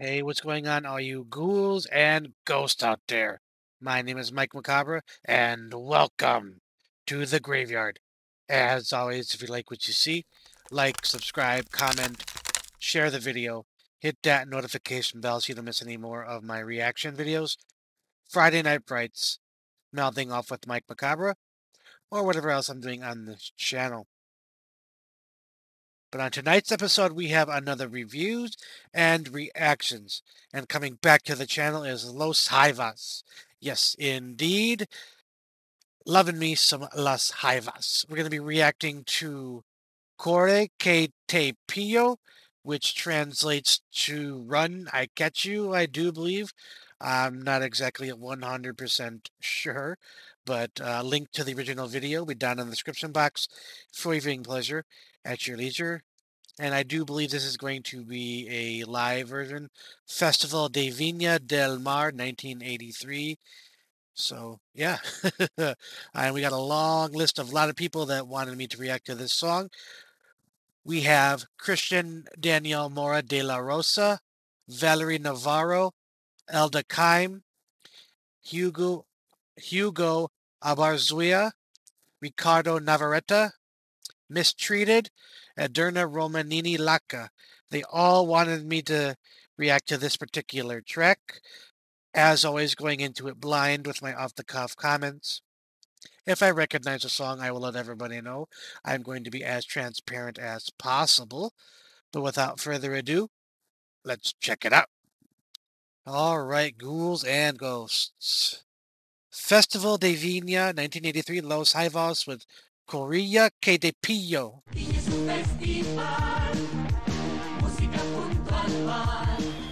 Hey, what's going on, all you ghouls and ghosts out there? My name is Mike Macabre, and welcome to the graveyard. As always, if you like what you see, like, subscribe, comment, share the video, hit that notification bell so you don't miss any more of my reaction videos. Friday Night Frights, mouthing off with Mike Macabre, or whatever else I'm doing on this channel. But on tonight's episode, we have another reviews and reactions. And coming back to the channel is Los Jaivas. Yes, indeed. Loving me some Las Jaivas. We're going to be reacting to Corre que te pillo, which translates to run, I catch you, I do believe. I'm not exactly 100% sure, but uh, link to the original video will be down in the description box for your viewing pleasure at your leisure. And I do believe this is going to be a live version. Festival de Viña del Mar, 1983. So, yeah. and we got a long list of a lot of people that wanted me to react to this song. We have Christian Daniel Mora de la Rosa, Valerie Navarro, Elda Kaim, Hugo, Hugo Abarzuia, Ricardo Navarrete, Mistreated, Adurna Romanini Laka. They all wanted me to react to this particular track. As always, going into it blind with my off the cuff comments. If I recognize a song, I will let everybody know. I'm going to be as transparent as possible. But without further ado, let's check it out. All right, ghouls and ghosts. Festival de Viña, 1983, Los Jaivas with Corilla que de Pillo.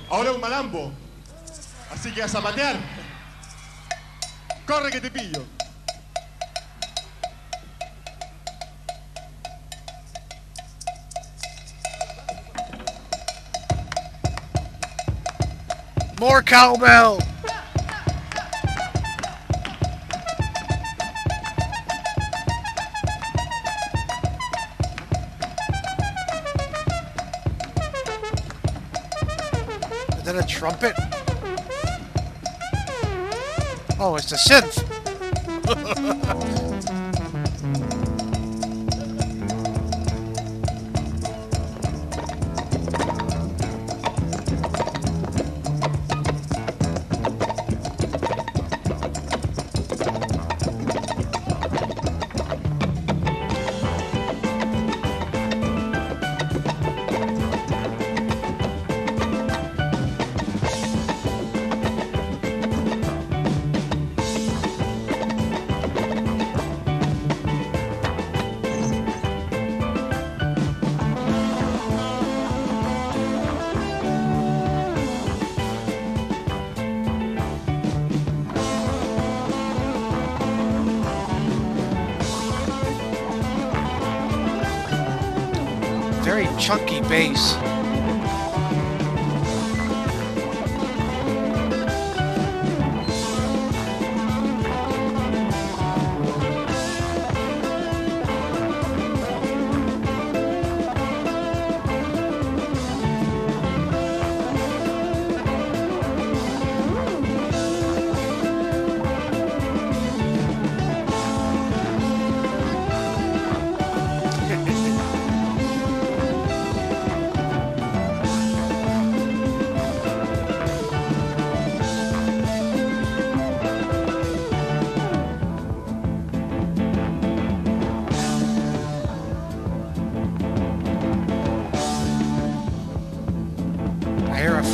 Ahora un malambo. Así que a zapatear. Corre que te pillo. More cowbell! Trumpet? Oh, it's a synth. Very chunky bass.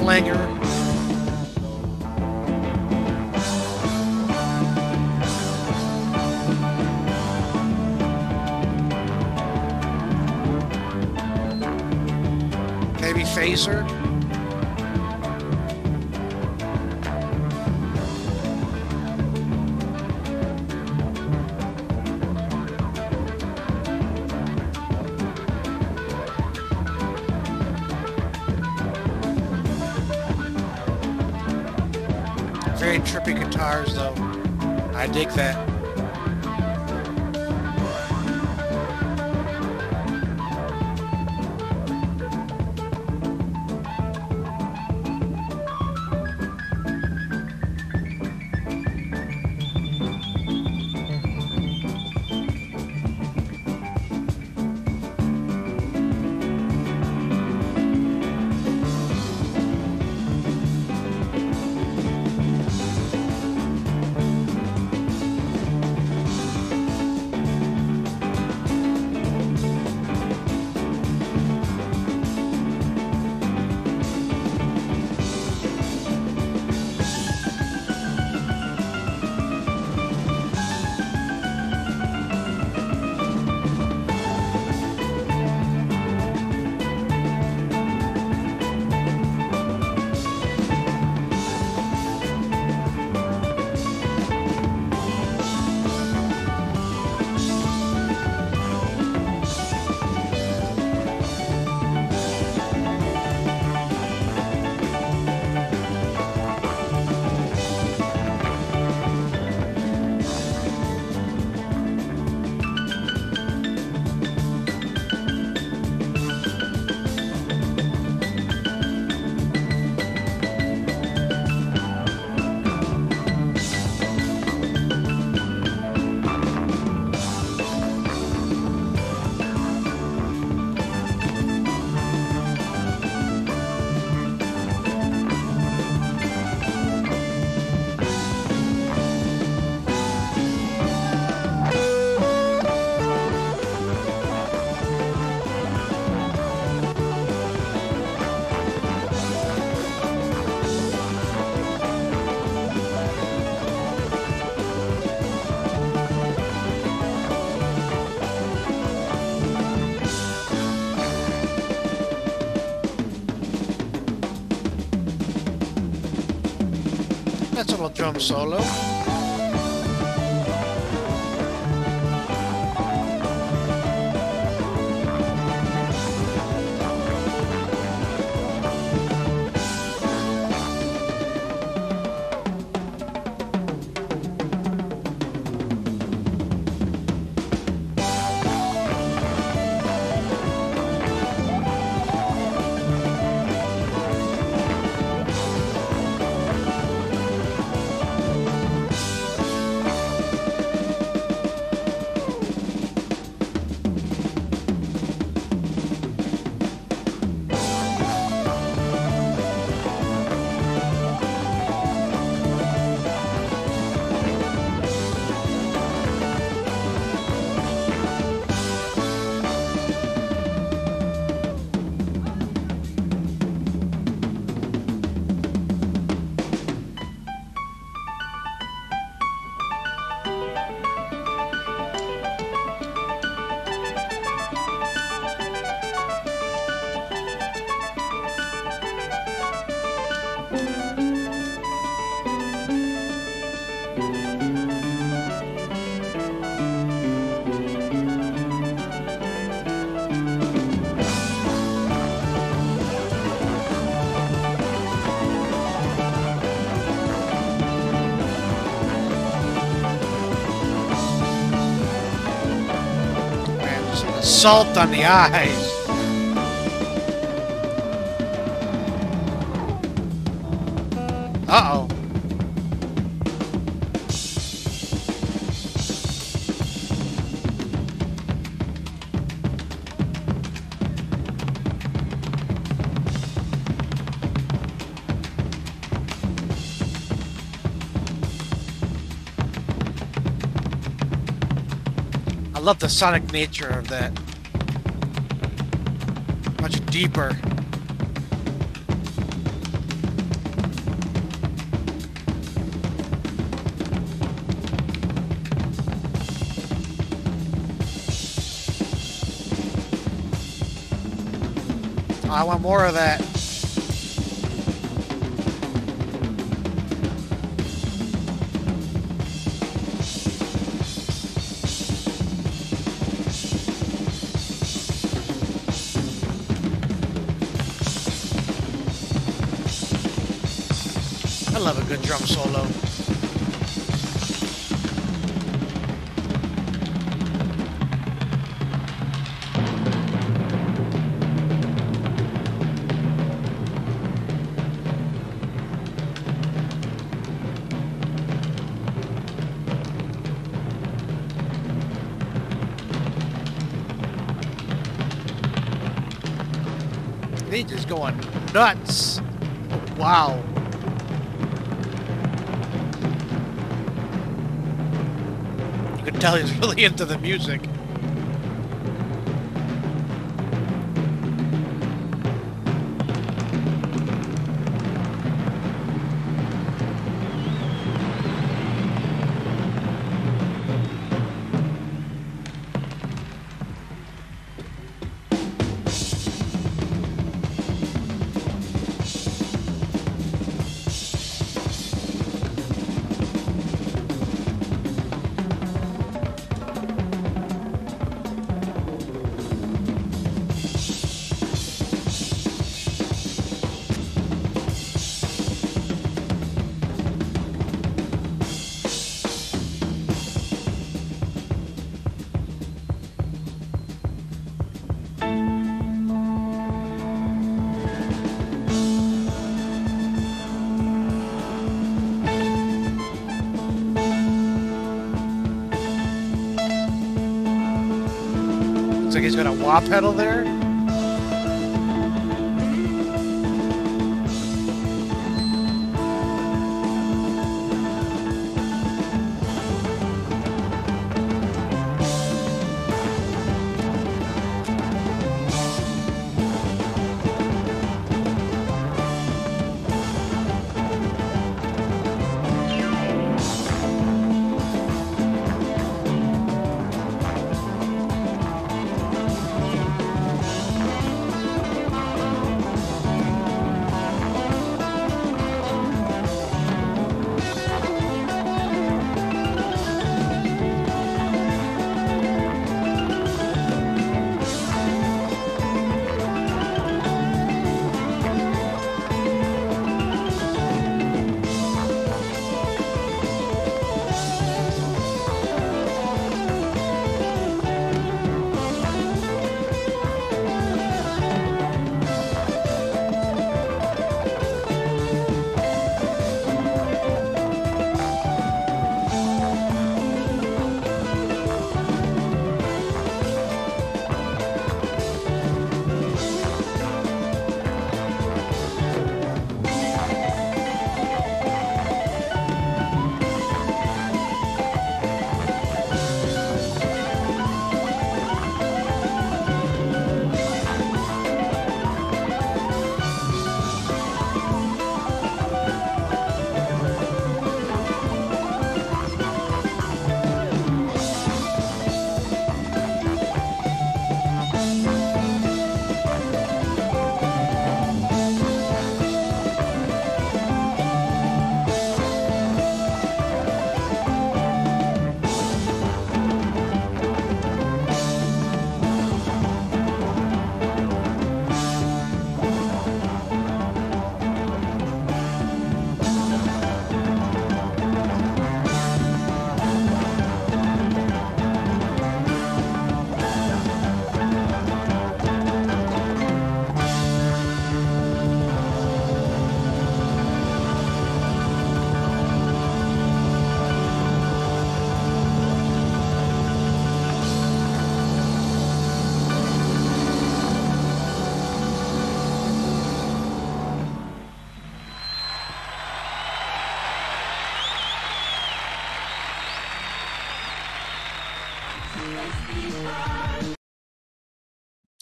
Flanger. Trippy guitars, though. I dig that. That's a little drum solo. Assault on the eyes. Uh-oh. I love the sonic nature of that. Deeper. I want more of that. Drum solo. They just going nuts. Wow. Tell he's really into the music. Like he's got a wah pedal there.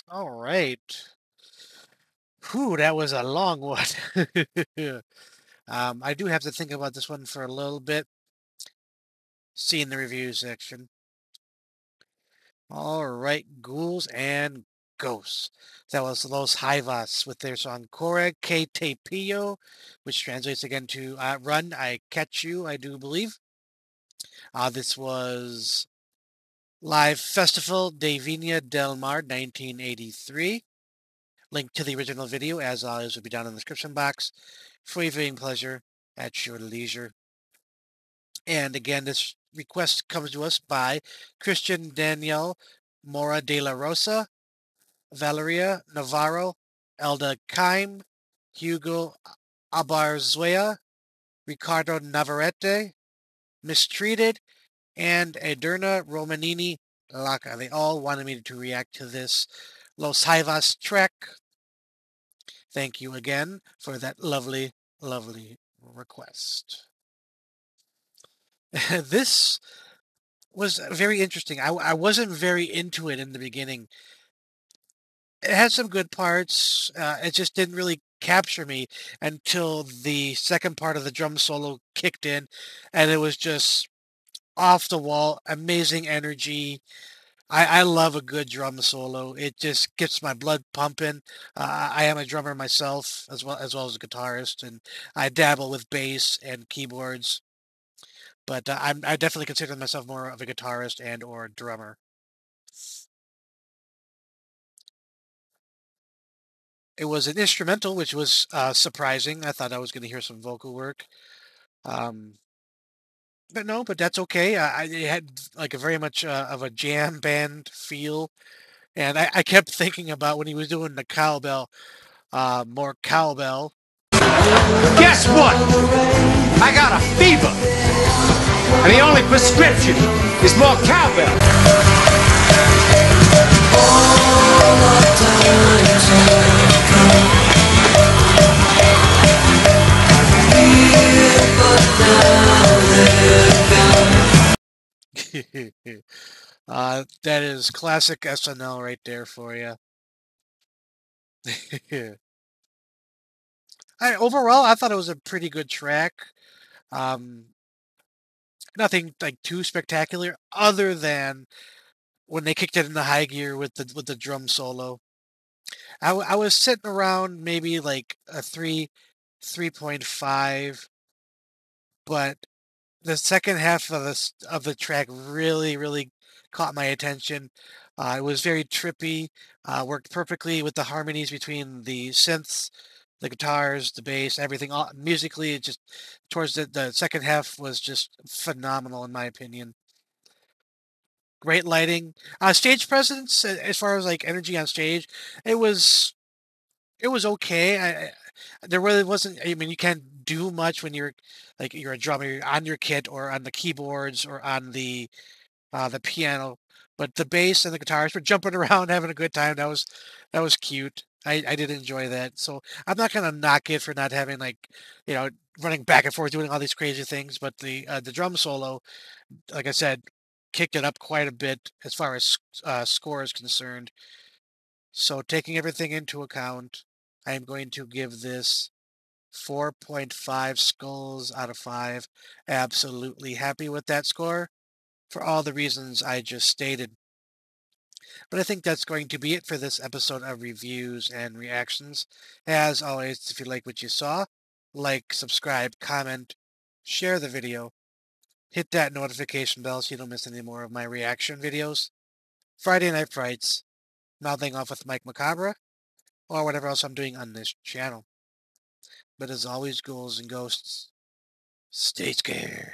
All right. Whew, that was a long one. um, I do have to think about this one for a little bit. See in the review section. All right, ghouls and ghosts. That was Los Jaivas with their song Corre que te pillo, which translates again to uh, Run, I Catch You, I do believe. Uh, this was Live Festival de Viña del Mar 1983. Link to the original video, as always, will be down in the description box for your viewing pleasure at your leisure. And again, this request comes to us by Christian Daniel Mora de la Rosa, Valeria Navarro, Elda Kaim, Hugo Abarzuea, Ricardo Navarrete, Mistreated, and Ederna Romanini Laka. They all wanted me to react to this Los Jaivas trek. Thank you again for that lovely, lovely request. this was very interesting. I, I wasn't very into it in the beginning. It had some good parts. Uh, it just didn't really capture me until the second part of the drum solo kicked in, and it was just off the wall, amazing energy. I, I love a good drum solo. It just gets my blood pumping. Uh, I am a drummer myself, as well as well as a guitarist, and I dabble with bass and keyboards. But uh, I'm I definitely consider myself more of a guitarist and or drummer. It was an instrumental, which was uh, surprising. I thought I was going to hear some vocal work. Um, but no, but that's okay. I, it had like a very much uh, of a jam band feel, and I, I kept thinking about when he was doing the cowbell, uh, more cowbell. Guess what? I got a fever, and the only prescription is more cowbell. uh, that is classic SNL right there for you. Overall, I thought it was a pretty good track. Um, nothing like too spectacular, other than when they kicked it in the high gear with the with the drum solo. I, I was sitting around maybe like a three, three point five, but the second half of the of the track really really caught my attention. Uh, it was very trippy, uh, worked perfectly with the harmonies between the synths, the guitars, the bass, everything. All, musically, it just towards the, the second half was just phenomenal in my opinion. Great lighting, uh, stage presence as far as like energy on stage, it was it was okay. I, there really wasn't. I mean, you can't do much when you're like you're a drummer you're on your kit or on the keyboards or on the uh, the piano. But the bass and the guitars were jumping around, having a good time. That was that was cute. I, I did enjoy that. So I'm not gonna knock it for not having like you know running back and forth doing all these crazy things. But the uh, the drum solo, like I said, kicked it up quite a bit as far as uh, score is concerned. So taking everything into account, I am going to give this 4.5 skulls out of 5. Absolutely happy with that score for all the reasons I just stated. But I think that's going to be it for this episode of reviews and reactions. As always, if you like what you saw, like, subscribe, comment, share the video, hit that notification bell so you don't miss any more of my reaction videos. Friday Night Frights, Mouthing Off with Mike Macabre, or whatever else I'm doing on this channel. But as always, ghouls and ghosts, stay scared.